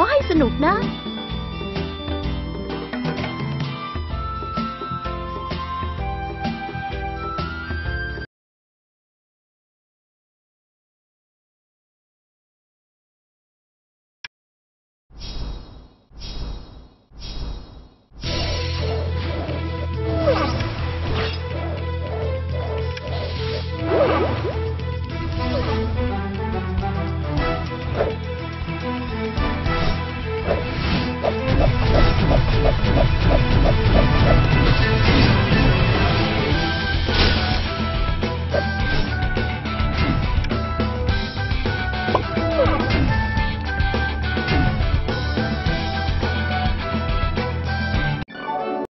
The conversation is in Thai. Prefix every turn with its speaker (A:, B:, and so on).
A: ขอให้สนุกนะ